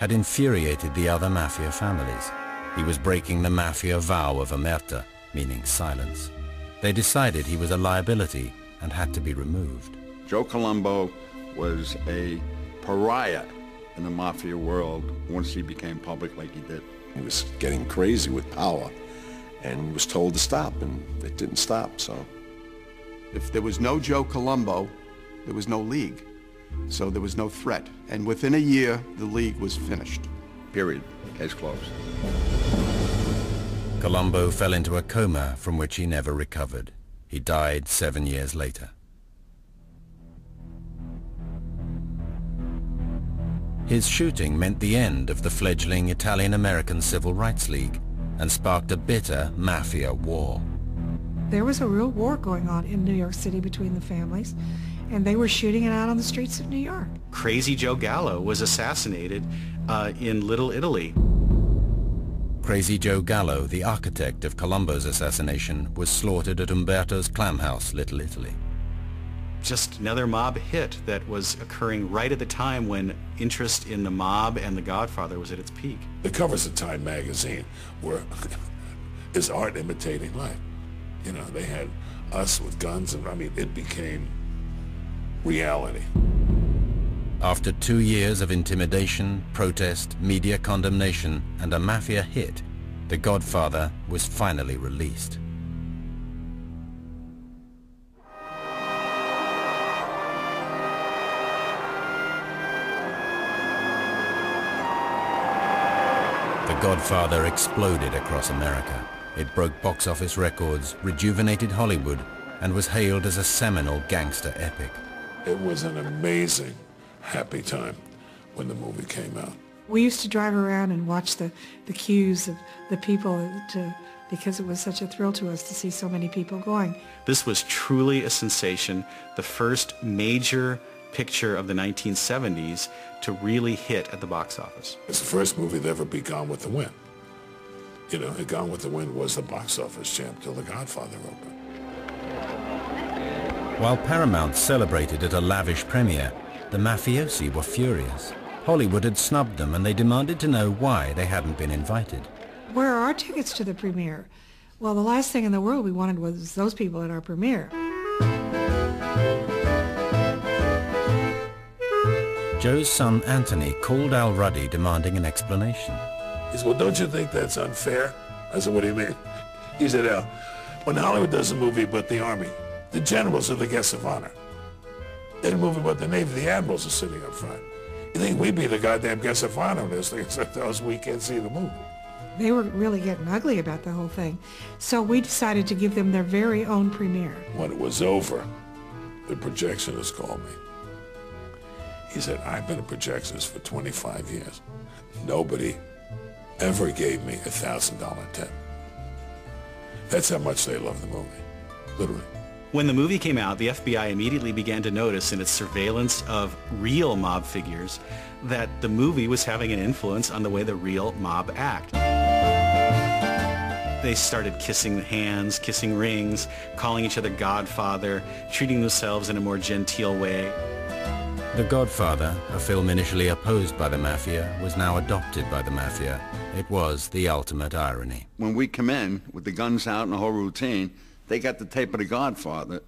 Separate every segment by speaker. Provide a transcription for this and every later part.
Speaker 1: had infuriated the other mafia families. He was breaking the mafia vow of omerta, meaning silence. They decided he was a liability and had to be removed.
Speaker 2: Joe Colombo was a pariah in the mafia world once he became public like he did.
Speaker 3: He was getting crazy with power and he was told to stop and it didn't stop, so.
Speaker 4: If there was no Joe Colombo, there was no league. So there was no threat. And within a year, the league was finished.
Speaker 2: Period. Case closed.
Speaker 1: Colombo fell into a coma from which he never recovered. He died seven years later. His shooting meant the end of the fledgling Italian-American Civil Rights League and sparked a bitter mafia war.
Speaker 5: There was a real war going on in New York City between the families, and they were shooting it out on the streets of New York.
Speaker 6: Crazy Joe Gallo was assassinated uh, in Little Italy.
Speaker 1: Crazy Joe Gallo, the architect of Colombo's assassination, was slaughtered at Umberto's clam house, Little Italy.
Speaker 6: Just another mob hit that was occurring right at the time when interest in the mob and the Godfather was at its peak.
Speaker 7: The covers of Time magazine were is art imitating life. You know, they had us with guns, and I mean, it became reality.
Speaker 1: After two years of intimidation, protest, media condemnation, and a mafia hit, The Godfather was finally released. The Godfather exploded across America. It broke box office records, rejuvenated Hollywood, and was hailed as a seminal gangster epic.
Speaker 7: It was an amazing, happy time when the movie came out.
Speaker 5: We used to drive around and watch the, the queues of the people to, because it was such a thrill to us to see so many people going.
Speaker 6: This was truly a sensation, the first major picture of the 1970s to really hit at the box office.
Speaker 7: It's the first movie to ever be Gone with the Wind. You know, and Gone with the Wind was the box office champ till The Godfather opened.
Speaker 1: While Paramount celebrated at a lavish premiere, the mafiosi were furious. Hollywood had snubbed them and they demanded to know why they hadn't been invited.
Speaker 5: Where are our tickets to the premiere? Well, the last thing in the world we wanted was those people at our premiere.
Speaker 1: Joe's son Anthony called Al Ruddy demanding an explanation.
Speaker 7: He said, well, don't you think that's unfair? I said, what do you mean? He said, Al, when Hollywood does a movie about the Army, the generals are the guests of honor. Then a movie about the Navy, the admirals are sitting up front. You think we'd be the goddamn guests of honor in this thing, except us, we can't see the movie.
Speaker 5: They were really getting ugly about the whole thing. So we decided to give them their very own premiere.
Speaker 7: When it was over, the projectionist called me. He said, I've been a projectionist for 25 years. Nobody ever gave me a $1,000 tip. That's how much they love the movie, literally.
Speaker 6: When the movie came out, the FBI immediately began to notice in its surveillance of real mob figures that the movie was having an influence on the way the real mob act. They started kissing hands, kissing rings, calling each other Godfather, treating themselves in a more genteel way.
Speaker 1: The Godfather, a film initially opposed by the Mafia, was now adopted by the Mafia. It was the ultimate irony.
Speaker 2: When we come in with the guns out and the whole routine, they got the tape of The Godfather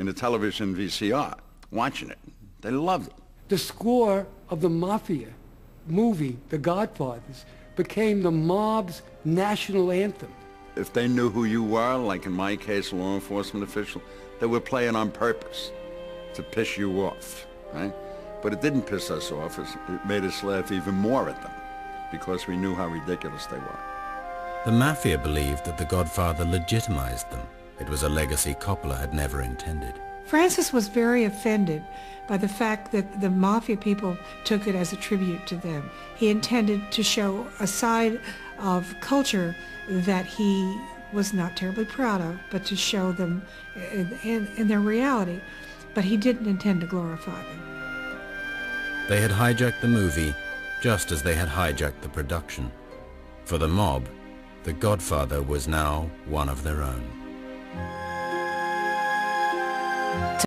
Speaker 2: in the television VCR, watching it. They loved it.
Speaker 8: The score of the Mafia movie, The Godfathers, became the mob's national anthem.
Speaker 2: If they knew who you were, like in my case, a law enforcement official, they would play it on purpose to piss you off, right? But it didn't piss us off. It made us laugh even more at them because we knew how ridiculous they were.
Speaker 1: The Mafia believed that The Godfather legitimized them. It was a legacy Coppola had never intended.
Speaker 5: Francis was very offended by the fact that the Mafia people took it as a tribute to them. He intended to show a side of culture that he was not terribly proud of, but to show them in, in, in their reality. But he didn't intend to glorify them.
Speaker 1: They had hijacked the movie just as they had hijacked the production. For the mob, The Godfather was now one of their own.